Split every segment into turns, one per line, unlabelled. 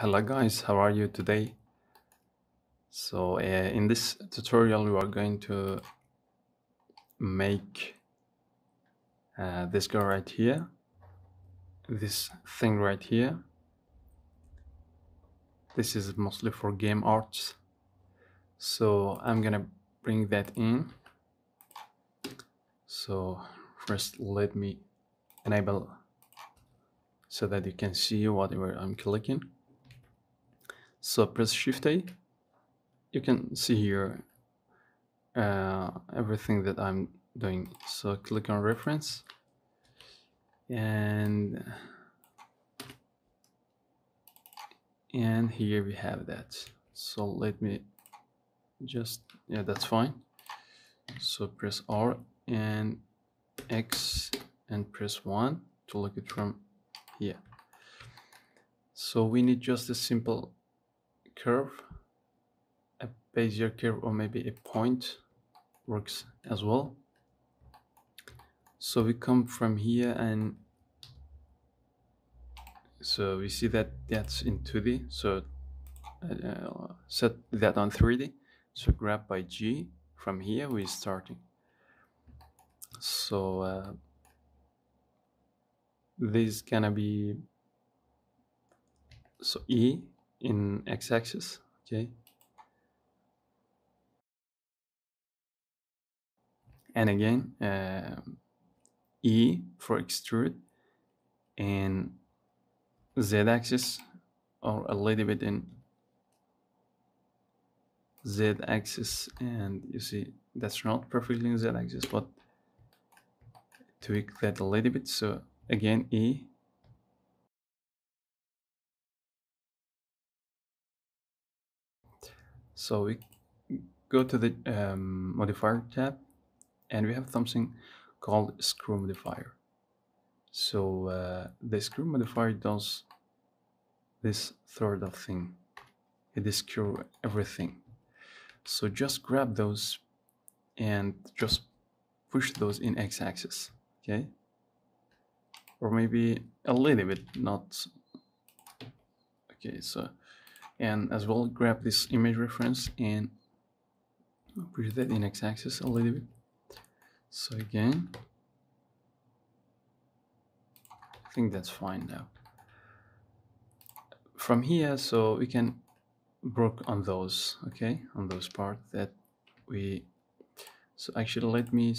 Hello guys, how are you today? So uh, in this tutorial we are going to make uh, this guy right here, this thing right here. This is mostly for game arts. So I'm gonna bring that in. So first let me enable so that you can see whatever I'm clicking. So press Shift A. You can see here uh, everything that I'm doing. So click on reference and and here we have that. So let me just yeah that's fine. So press R and X and press 1 to look it from here. So we need just a simple curve, a Bezier curve or maybe a point works as well. So we come from here and so we see that that's in 2D. So uh, set that on 3D. So grab by G. From here we're starting. So uh, this gonna be so E in x-axis okay? And again uh, E for extrude and z-axis or a little bit in z-axis and you see that's not perfectly in z-axis but tweak that a little bit. So again E So we go to the um, modifier tab and we have something called screw modifier. So uh, the screw modifier does this third of thing. It screw everything. So just grab those and just push those in x-axis, okay? Or maybe a little bit, not... Okay, so and as well grab this image reference and push that in x-axis a little bit. So again I think that's fine now. From here so we can work on those okay on those parts that we so actually let me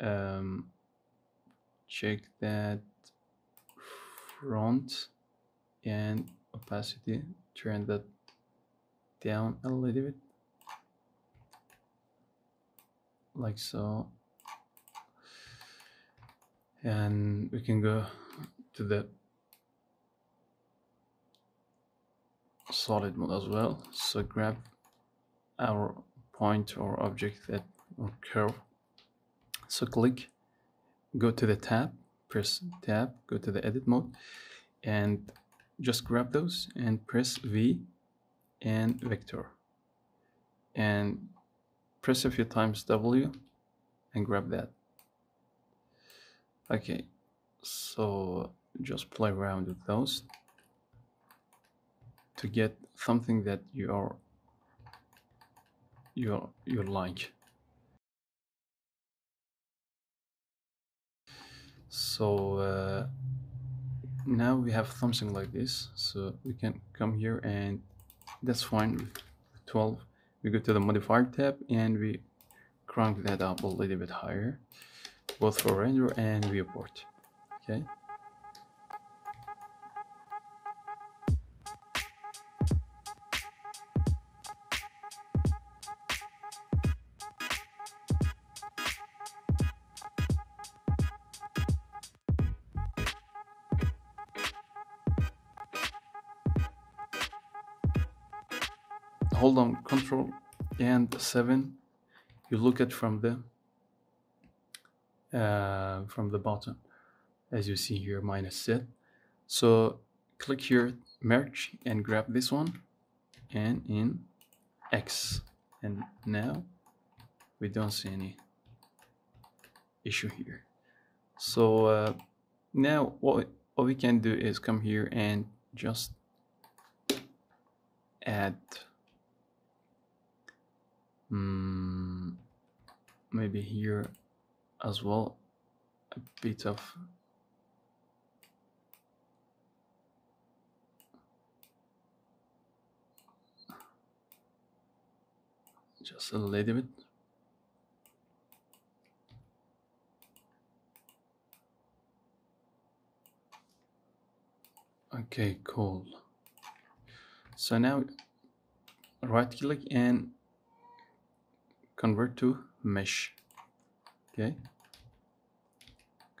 um, check that front and opacity turn that down a little bit like so. And we can go to the solid mode as well. So grab our point or object that or curve. So click go to the tab press tab go to the edit mode and just grab those and press V and vector and press a few times W and grab that. Okay so just play around with those to get something that you are you you like. So uh, now we have something like this. So we can come here and that's fine. 12 we go to the modifier tab and we crank that up a little bit higher both for render and viewport okay on control and 7 you look at from the uh, from the bottom as you see here minus set so click here merge and grab this one and in X. And now we don't see any issue here. So uh, now what, what we can do is come here and just add um, maybe here as well. A bit of just a little bit. Okay cool. So now right click and convert to mesh. Okay.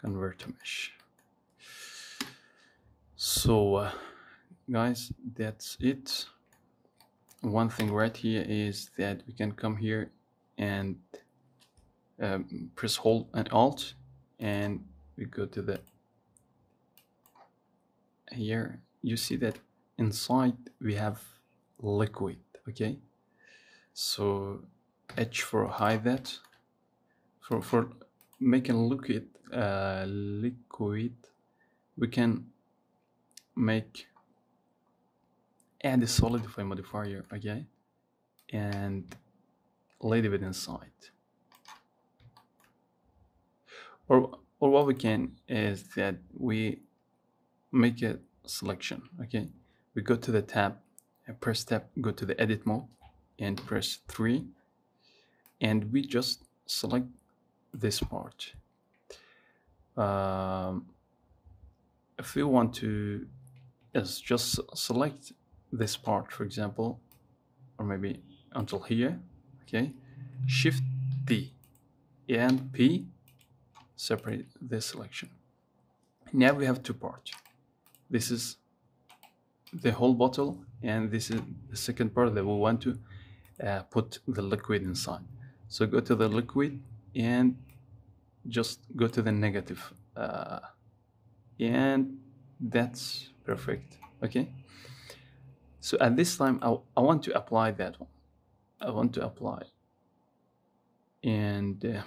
Convert to mesh. So uh, guys that's it. One thing right here is that we can come here and um, press hold and alt and we go to the here. You see that inside we have liquid okay? So h for hide that for for making liquid uh, liquid we can make add a solidify modifier okay? And leave it inside. Or or what we can is that we make a selection okay? We go to the tab and press tab go to the edit mode and press 3 and we just select this part. Um, if we want to yes, just select this part for example or maybe until here okay? Shift D and P separate this selection. Now we have two parts. This is the whole bottle and this is the second part that we want to uh, put the liquid inside so go to the liquid and just go to the negative uh, and that's perfect okay? So at this time I, I want to apply that one. I want to apply. And uh,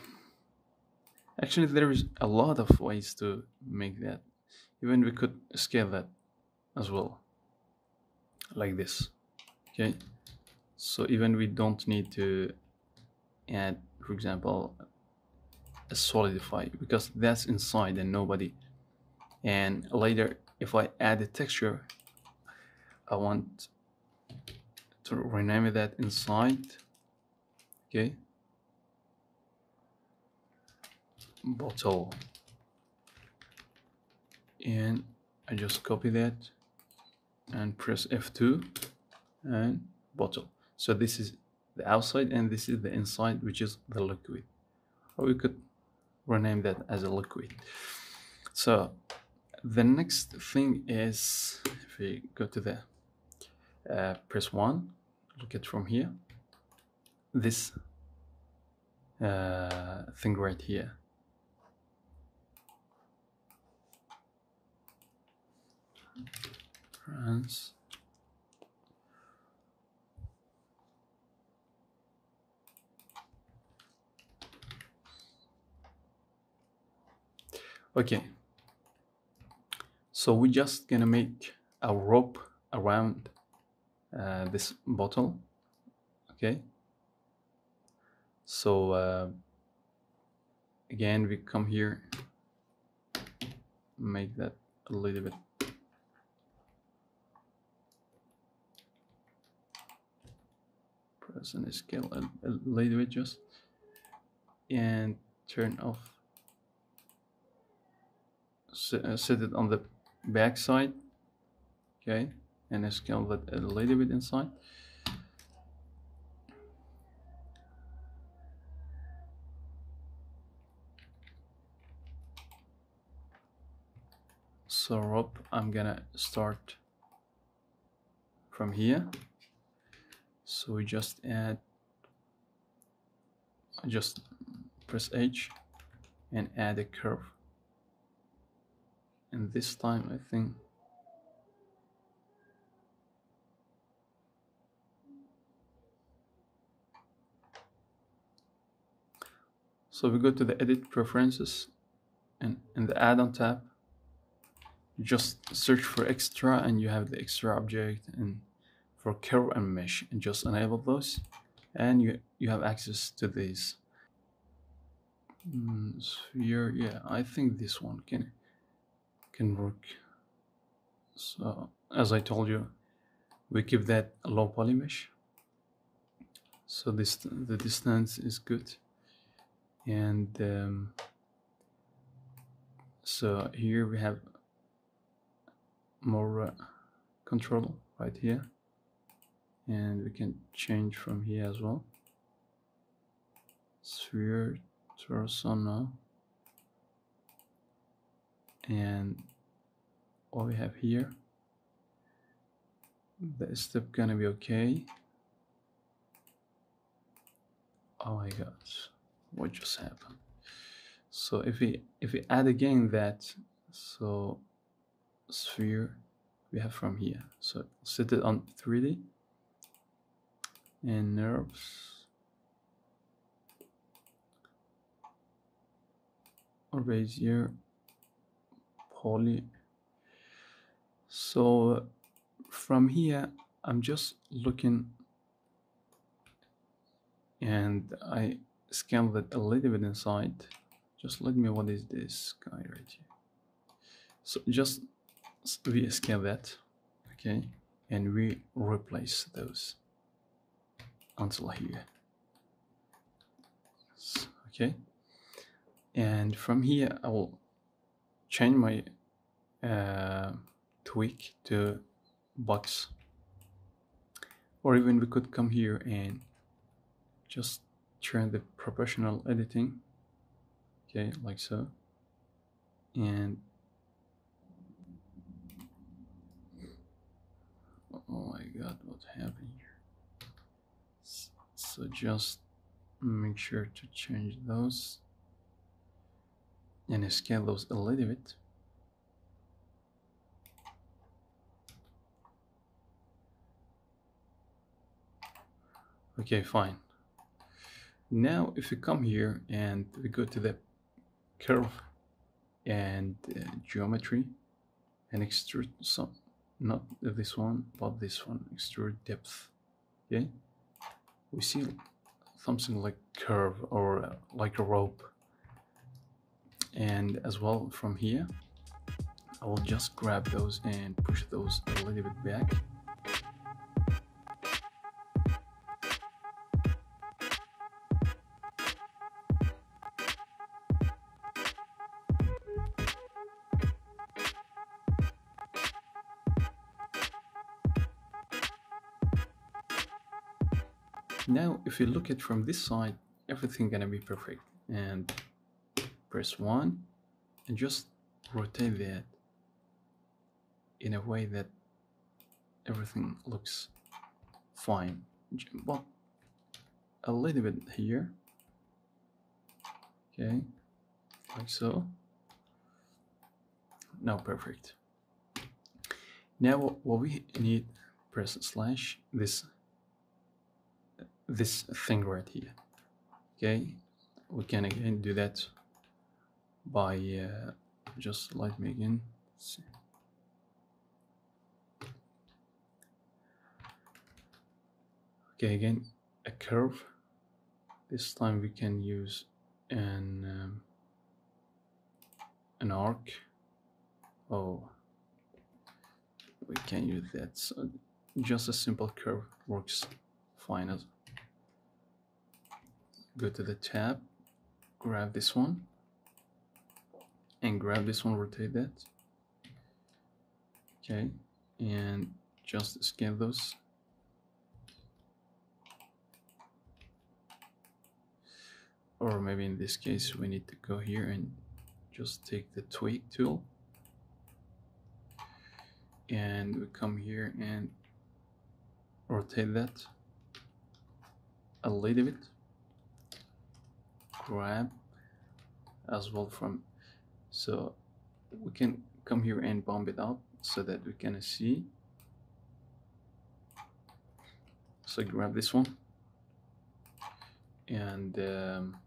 actually there is a lot of ways to make that. Even we could scale that as well like this okay? So even we don't need to add for example a solidify because that's inside and nobody. And later if I add a texture I want to rename that inside okay? Bottle. And I just copy that and press F2 and bottle. So this is the outside and this is the inside, which is the liquid. Or we could rename that as a liquid. So the next thing is if we go to the uh, press one, look at from here, this uh, thing right here. France. Okay, so we're just gonna make a rope around uh, this bottle. Okay, so uh, again, we come here, make that a little bit. Press and scale a, a little bit just. And turn off set, uh, it on the back side okay and scale that a little bit inside. So up I'm gonna start from here. So we just add just press H and add a curve and this time I think. So we go to the edit preferences and in the add-on tab just search for extra and you have the extra object and for curve and mesh and just enable those. And you you have access to these mm, sphere yeah I think this one can can work. So as I told you we keep that low poly mesh so this the distance is good. And um, so here we have more uh, control right here. And we can change from here as well. Sphere torso now and what we have here the step gonna be okay. Oh my god what just happened? So if we if we add again that so sphere we have from here. So set it on 3d and NURBS or Bezier poly so from here I'm just looking and I scaled it a little bit inside. Just let me what is this guy right here? So just we scan that okay? And we replace those until here okay? And from here I will change my uh, tweak to box. Or even we could come here and just turn the proportional editing. Okay like so. And oh my god what happened here? So just make sure to change those and scale those a little bit okay fine. Now if we come here and we go to the curve and uh, geometry and extrude some not this one but this one extrude depth okay? We see something like curve or uh, like a rope and as well from here I will just grab those and push those a little bit back Now, if you look at from this side, everything gonna be perfect. And press one and just rotate that in a way that everything looks fine. A little bit here. Okay, like so. Now perfect. Now what we need, press slash this this thing right here okay we can again do that by uh, just let me again. See. okay again a curve. This time we can use an um, an arc. Oh. We can use that. So just a simple curve works fine as go to the tab, grab this one, and grab this one, rotate that. Okay, and just scale those. Or maybe in this case, we need to go here and just take the tweak tool. And we come here and rotate that a little bit grab as well from so we can come here and bump it up so that we can see. So grab this one. And um,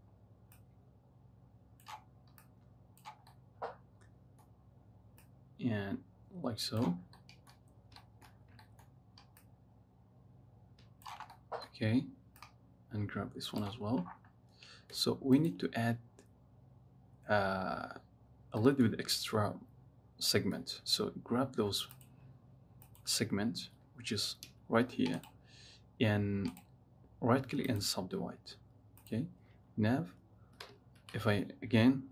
and like so. Okay and grab this one as well. So we need to add uh, a little bit extra segment. So grab those segments which is right here and right click and subdivide okay? Nav if I again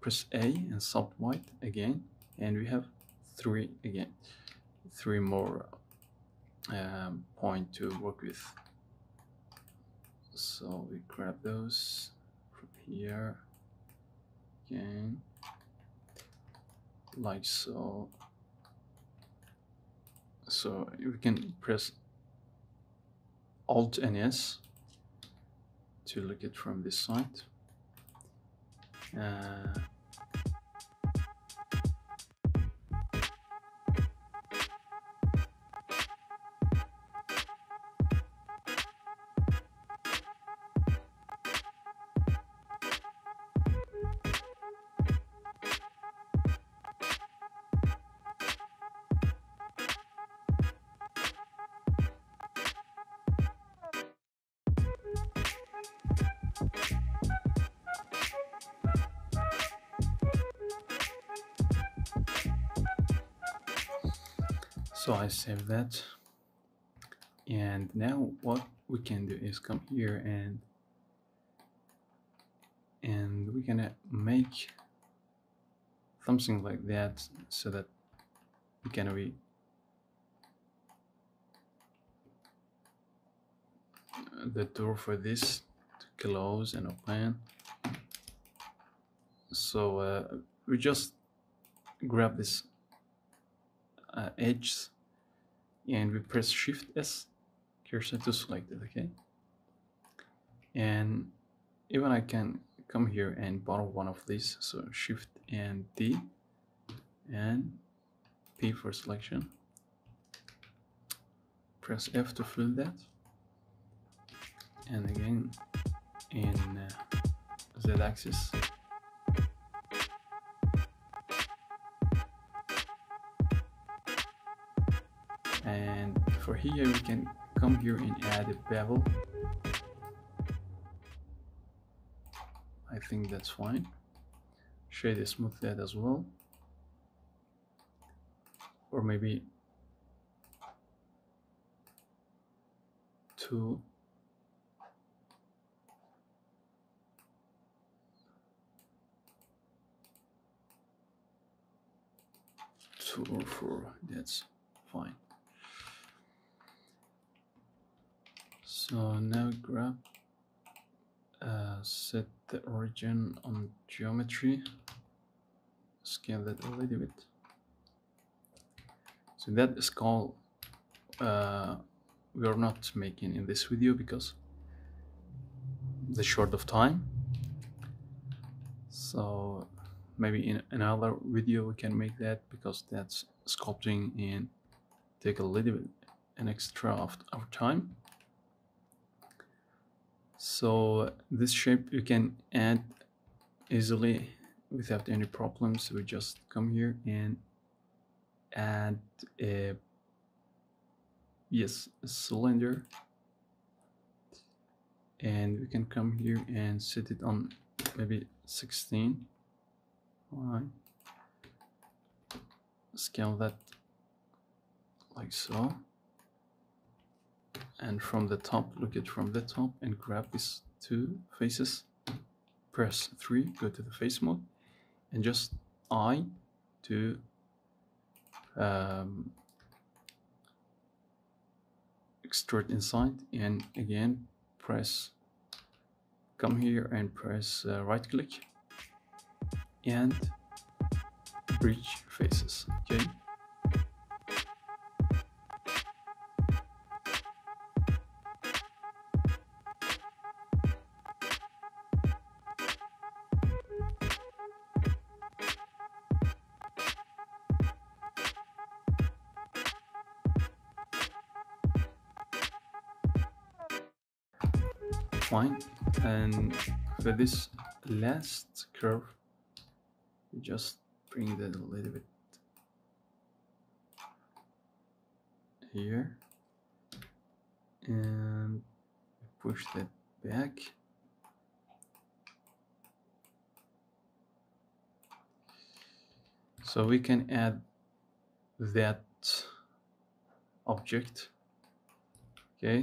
press A and subdivide again and we have three again three more um, point to work with. So we grab those from here again like so so you can press alt and s to look at from this side. Uh, so I save that. And now what we can do is come here and and we're gonna make something like that so that we can be the door for this to close and open. So uh, we just grab this uh, edge and we press shift S cursor to select it okay? And even I can come here and borrow one of these so shift and D and P for selection. Press F to fill that. And again in uh, Z axis for here we can come here and add a bevel. I think that's fine. Shade smooth that as well. Or maybe two. Two or four that's fine so now grab uh, set the origin on geometry. Scale that a little bit. So that is called uh, we are not making in this video because the short of time. So maybe in another video we can make that because that's sculpting and take a little bit an extra of our time so this shape you can add easily without any problems we just come here and add a yes a cylinder and we can come here and set it on maybe 16 Alright. Scale that like so. And from the top, look at from the top and grab these two faces. Press 3, go to the face mode, and just I to um, extrude inside. And again, press, come here and press uh, right click and bridge faces okay for this last curve we just bring that a little bit here and push that back. So we can add that object, okay?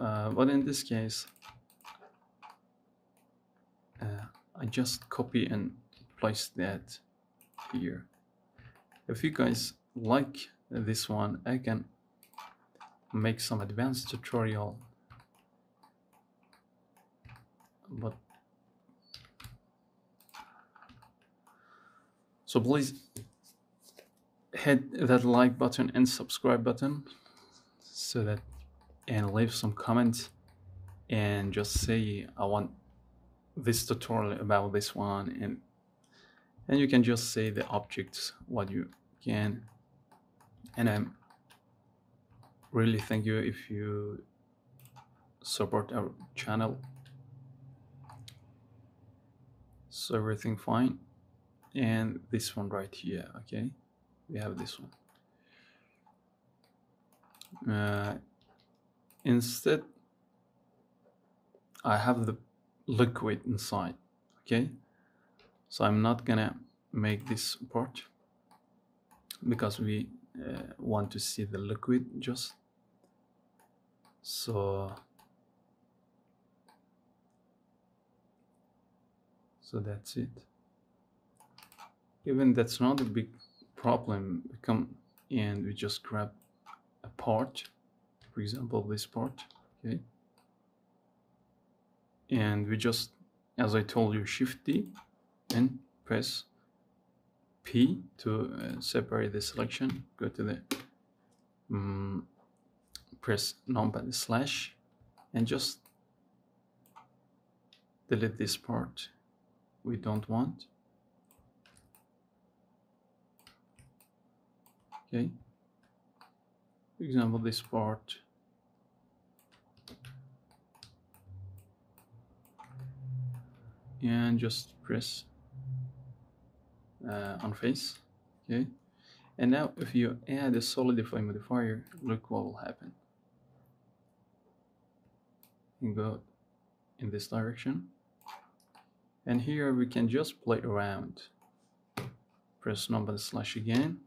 Uh, but in this case, uh, I just copy and place that here. If you guys like this one, I can make some advanced tutorial but so please hit that like button and subscribe button so that and leave some comments and just say I want this tutorial about this one and and you can just say the objects what you can. And I'm really thank you if you support our channel. So everything fine. And this one right here okay? We have this one. Uh, instead I have the liquid inside okay? So I'm not gonna make this part because we uh, want to see the liquid just. So so that's it. Even that's not a big problem. We come and we just grab a part for example this part okay and we just as I told you shift D and press P to uh, separate the selection. Go to the um, press numpad slash and just delete this part we don't want. Okay. For example this part and just press uh, on face okay? And now if you add a solidify modifier look what will happen. And go in this direction. And here we can just play around. Press number slash again.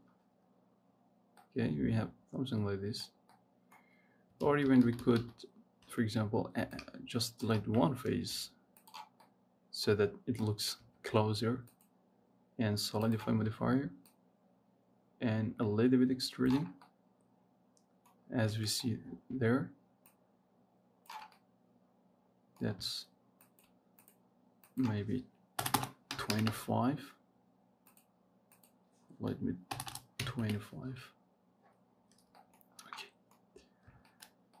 Okay we have something like this. Or even we could for example just delete one face so that it looks closer and solidify modifier and a little bit extruding as we see there. That's maybe 25 let me 25 okay.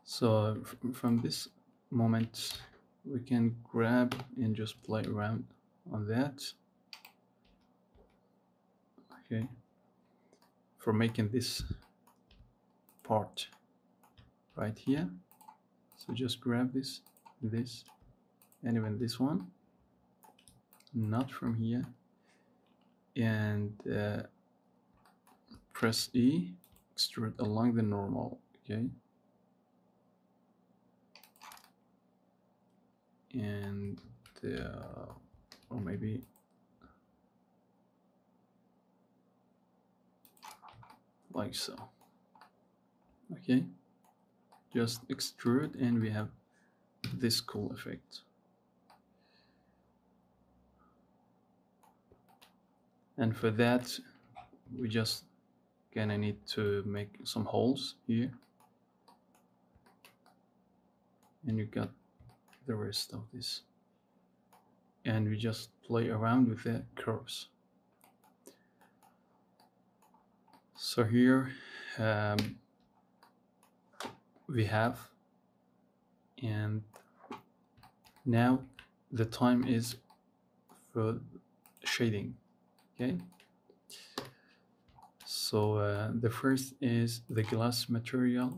So from this moment we can grab and just play around on that. Okay. For making this part right here. So just grab this this and even this one. Not from here. And uh, press E extrude along the normal okay and uh, or maybe like so okay just extrude and we have this cool effect. And for that, we just gonna need to make some holes here. And you got the rest of this. And we just play around with the curves. So here um, we have and now the time is for shading okay so uh, the first is the glass material